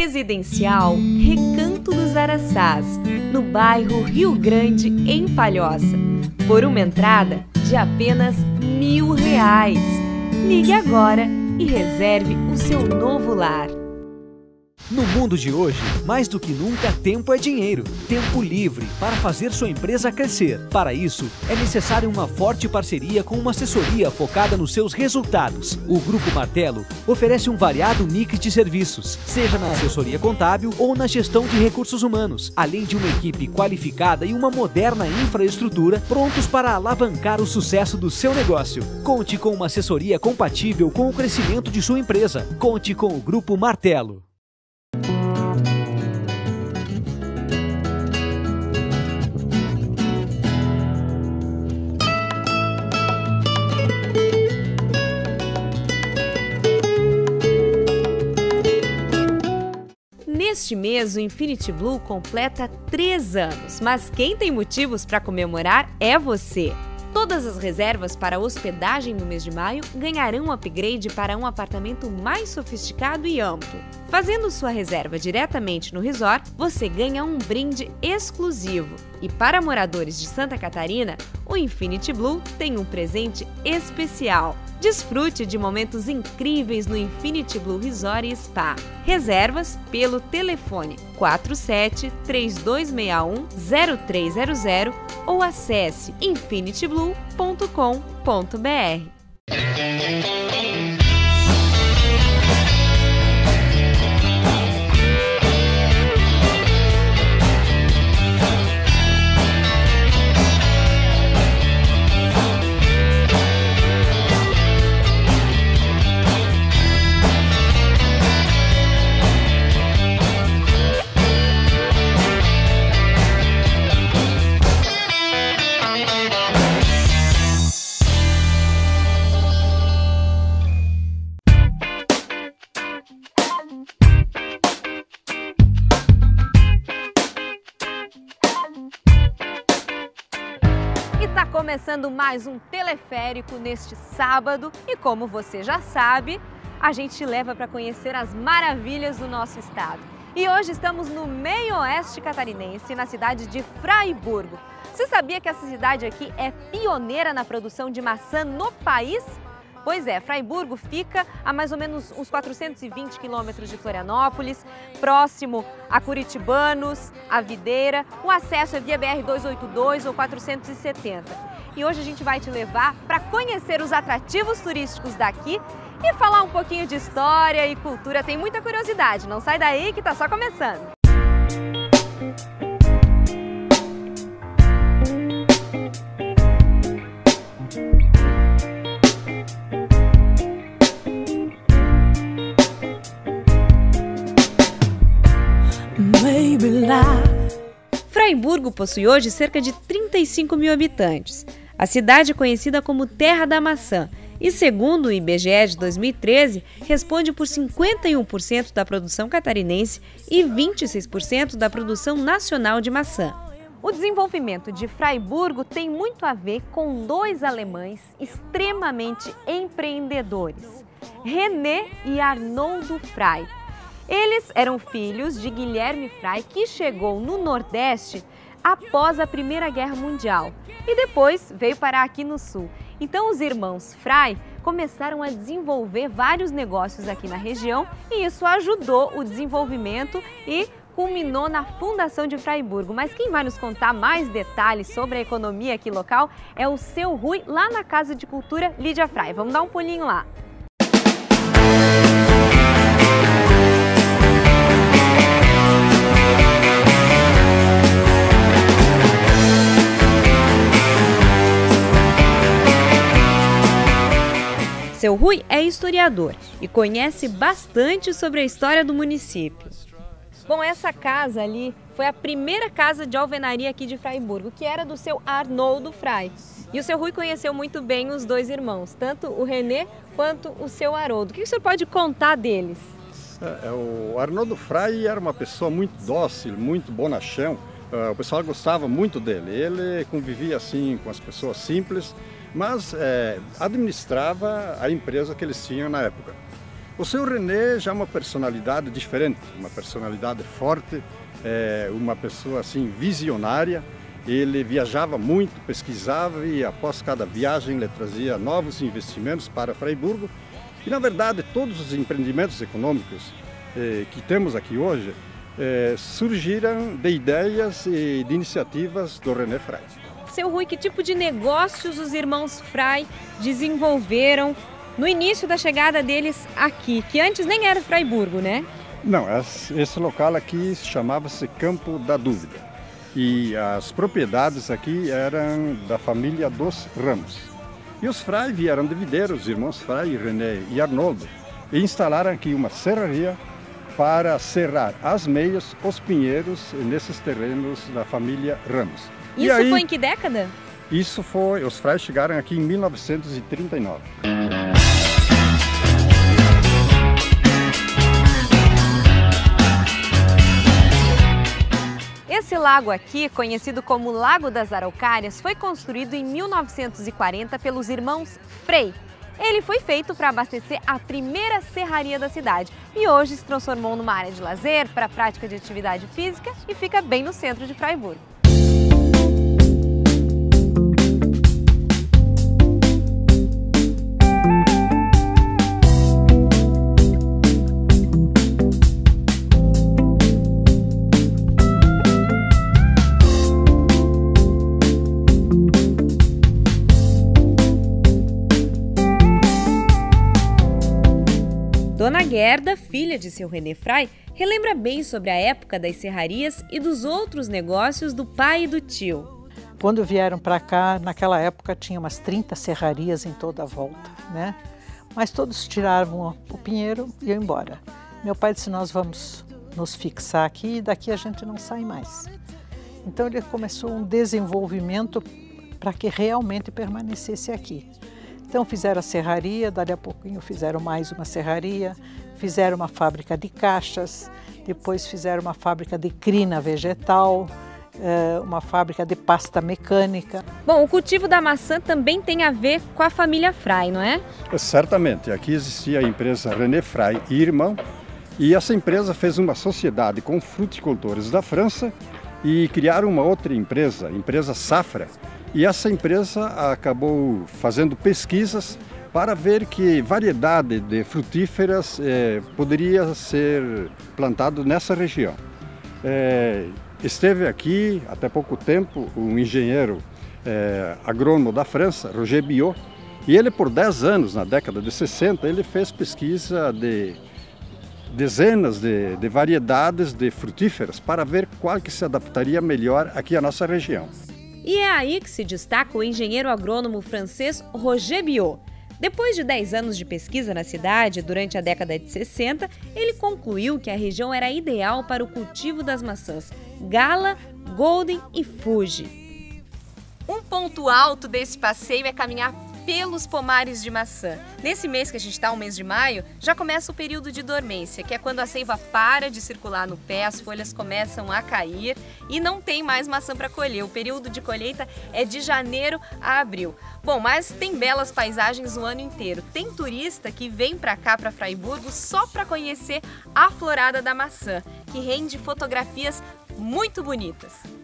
Residencial Recanto dos Araçás, no bairro Rio Grande, em Palhoça, por uma entrada de apenas mil reais. Ligue agora e reserve o seu novo lar. No mundo de hoje, mais do que nunca, tempo é dinheiro. Tempo livre para fazer sua empresa crescer. Para isso, é necessário uma forte parceria com uma assessoria focada nos seus resultados. O Grupo Martelo oferece um variado mix de serviços, seja na assessoria contábil ou na gestão de recursos humanos, além de uma equipe qualificada e uma moderna infraestrutura prontos para alavancar o sucesso do seu negócio. Conte com uma assessoria compatível com o crescimento de sua empresa. Conte com o Grupo Martelo. Neste mês, o Infinity Blue completa 3 anos, mas quem tem motivos para comemorar é você. Todas as reservas para hospedagem no mês de maio ganharão um upgrade para um apartamento mais sofisticado e amplo. Fazendo sua reserva diretamente no resort, você ganha um brinde exclusivo. E para moradores de Santa Catarina, o Infinity Blue tem um presente especial. Desfrute de momentos incríveis no Infinity Blue Resort e Spa. Reservas pelo telefone 47 3261 0300 ou acesse infinityblue.com.br. começando mais um teleférico neste sábado e como você já sabe, a gente leva para conhecer as maravilhas do nosso estado. E hoje estamos no meio oeste catarinense, na cidade de Fraiburgo. Você sabia que essa cidade aqui é pioneira na produção de maçã no país? Pois é, Fraiburgo fica a mais ou menos uns 420 quilômetros de Florianópolis, próximo a Curitibanos, a Videira. O acesso é via BR-282 ou 470. E hoje a gente vai te levar para conhecer os atrativos turísticos daqui e falar um pouquinho de história e cultura. Tem muita curiosidade, não sai daí que está só começando. Fraiburgo possui hoje cerca de 35 mil habitantes. A cidade é conhecida como Terra da Maçã e, segundo o IBGE de 2013, responde por 51% da produção catarinense e 26% da produção nacional de maçã. O desenvolvimento de Fraiburgo tem muito a ver com dois alemães extremamente empreendedores, René e Arnoldo Frei. Eles eram filhos de Guilherme Frei, que chegou no Nordeste após a Primeira Guerra Mundial e depois veio parar aqui no Sul. Então os irmãos Frei começaram a desenvolver vários negócios aqui na região e isso ajudou o desenvolvimento e culminou na fundação de Fraiburgo. Mas quem vai nos contar mais detalhes sobre a economia aqui local é o seu Rui, lá na Casa de Cultura Lídia Frei. Vamos dar um pulinho lá. Rui é historiador e conhece bastante sobre a história do município. Bom, essa casa ali foi a primeira casa de alvenaria aqui de Fraiburgo, que era do seu Arnoldo Frei. E o seu Rui conheceu muito bem os dois irmãos, tanto o Renê quanto o seu Haroldo. O que o senhor pode contar deles? É, é o Arnoldo Frei era uma pessoa muito dócil, muito bonachão. Uh, o pessoal gostava muito dele. Ele convivia assim com as pessoas simples mas é, administrava a empresa que eles tinham na época. O seu René já é uma personalidade diferente, uma personalidade forte, é, uma pessoa assim visionária. Ele viajava muito, pesquisava e após cada viagem ele trazia novos investimentos para Freiburgo. E na verdade todos os empreendimentos econômicos eh, que temos aqui hoje eh, surgiram de ideias e de iniciativas do René Frey. Seu Rui, que tipo de negócios os irmãos Frey desenvolveram no início da chegada deles aqui, que antes nem era Freiburgo, né? Não, esse local aqui chamava-se Campo da Dúvida. E as propriedades aqui eram da família dos Ramos. E os Frei vieram de Videira, os irmãos Frei, René e Arnoldo, e instalaram aqui uma serraria para serrar as meias, os pinheiros nesses terrenos da família Ramos. Isso aí, foi em que década? Isso foi, os Frei chegaram aqui em 1939. Esse lago aqui, conhecido como Lago das Araucárias, foi construído em 1940 pelos irmãos Frei. Ele foi feito para abastecer a primeira serraria da cidade e hoje se transformou numa área de lazer para prática de atividade física e fica bem no centro de Freiburg. Gerda, filha de seu René Fry, relembra bem sobre a época das serrarias e dos outros negócios do pai e do tio. Quando vieram para cá, naquela época tinha umas 30 serrarias em toda a volta, né? Mas todos tiravam o pinheiro e iam embora. Meu pai disse: Nós vamos nos fixar aqui e daqui a gente não sai mais. Então ele começou um desenvolvimento para que realmente permanecesse aqui. Então fizeram a serraria, dali a pouquinho fizeram mais uma serraria, fizeram uma fábrica de caixas, depois fizeram uma fábrica de crina vegetal, eh, uma fábrica de pasta mecânica. Bom, o cultivo da maçã também tem a ver com a família Frei, não é? Certamente. Aqui existia a empresa René Frei e irmão, e essa empresa fez uma sociedade com fruticultores da França e criaram uma outra empresa, a empresa Safra, e essa empresa acabou fazendo pesquisas para ver que variedade de frutíferas eh, poderia ser plantado nessa região. Eh, esteve aqui até pouco tempo um engenheiro eh, agrônomo da França, Roger Biot, e ele por 10 anos, na década de 60, ele fez pesquisa de dezenas de, de variedades de frutíferas para ver qual que se adaptaria melhor aqui à nossa região. E é aí que se destaca o engenheiro agrônomo francês Roger Biot. Depois de 10 anos de pesquisa na cidade, durante a década de 60, ele concluiu que a região era ideal para o cultivo das maçãs Gala, Golden e Fuji. Um ponto alto desse passeio é caminhar pelos pomares de maçã. Nesse mês que a gente está, o mês de maio, já começa o período de dormência, que é quando a seiva para de circular no pé, as folhas começam a cair e não tem mais maçã para colher. O período de colheita é de janeiro a abril. Bom, mas tem belas paisagens o ano inteiro. Tem turista que vem para cá, para Fraiburgo, só para conhecer a florada da maçã, que rende fotografias muito bonitas.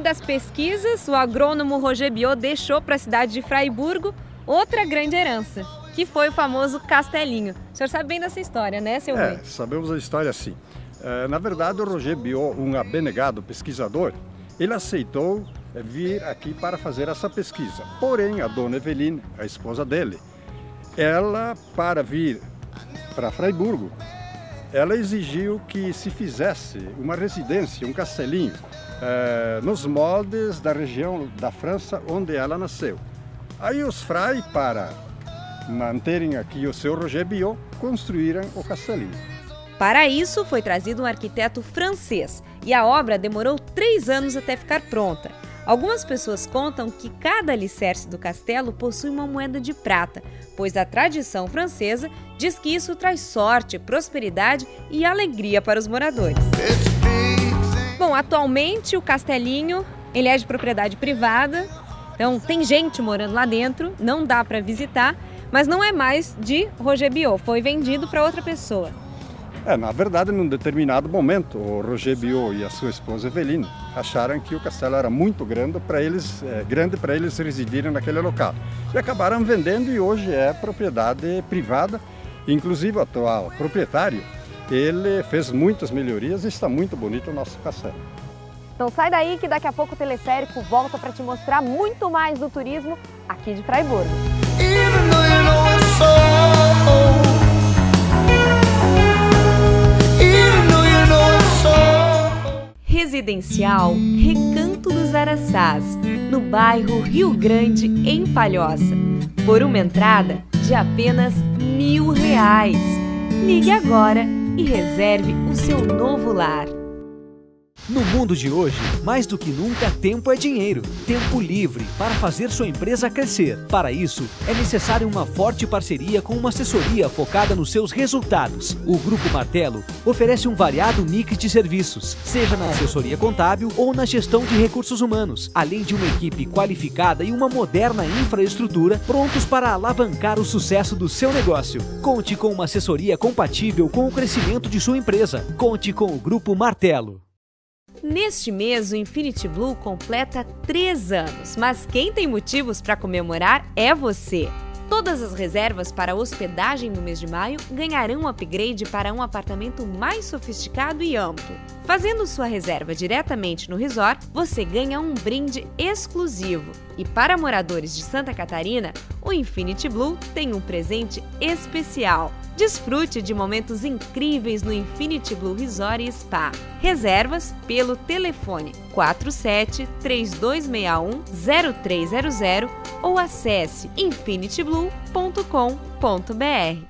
Além das pesquisas, o agrônomo Roger Biot deixou para a cidade de Fraiburgo outra grande herança, que foi o famoso castelinho. O senhor sabe bem dessa história, né, seu É, sabemos a história sim. É, na verdade, o Roger Biot, um abnegado pesquisador, ele aceitou vir aqui para fazer essa pesquisa. Porém, a dona Eveline, a esposa dele, ela, para vir para Fraiburgo, ela exigiu que se fizesse uma residência, um castelinho, eh, nos moldes da região da França onde ela nasceu. Aí os Frei, para manterem aqui o seu Roger Biot, construíram o castelinho. Para isso, foi trazido um arquiteto francês e a obra demorou três anos até ficar pronta. Algumas pessoas contam que cada alicerce do castelo possui uma moeda de prata, pois a tradição francesa diz que isso traz sorte, prosperidade e alegria para os moradores. Bom, atualmente o castelinho ele é de propriedade privada, então tem gente morando lá dentro, não dá para visitar, mas não é mais de Roger Biot, foi vendido para outra pessoa. É, na verdade, num determinado momento, o Roger Biot e a sua esposa Eveline acharam que o castelo era muito grande para eles, é, grande para eles residirem naquele local. E acabaram vendendo e hoje é propriedade privada. Inclusive o atual proprietário, ele fez muitas melhorias e está muito bonito o nosso castelo. Então sai daí que daqui a pouco o Teleférico volta para te mostrar muito mais do turismo aqui de Fraiburgo. Residencial Recanto dos Araçás, no bairro Rio Grande, em Palhoça, por uma entrada de apenas mil reais. Ligue agora e reserve o seu novo lar. No mundo de hoje, mais do que nunca, tempo é dinheiro. Tempo livre para fazer sua empresa crescer. Para isso, é necessário uma forte parceria com uma assessoria focada nos seus resultados. O Grupo Martelo oferece um variado mix de serviços, seja na assessoria contábil ou na gestão de recursos humanos, além de uma equipe qualificada e uma moderna infraestrutura prontos para alavancar o sucesso do seu negócio. Conte com uma assessoria compatível com o crescimento de sua empresa. Conte com o Grupo Martelo. Neste mês, o Infinity Blue completa 3 anos, mas quem tem motivos para comemorar é você. Todas as reservas para hospedagem no mês de maio ganharão um upgrade para um apartamento mais sofisticado e amplo. Fazendo sua reserva diretamente no resort, você ganha um brinde exclusivo. E para moradores de Santa Catarina, o Infinity Blue tem um presente especial. Desfrute de momentos incríveis no Infinity Blue Resort e Spa. Reservas pelo telefone 47 3261 0300 ou acesse infinityblue.com.br.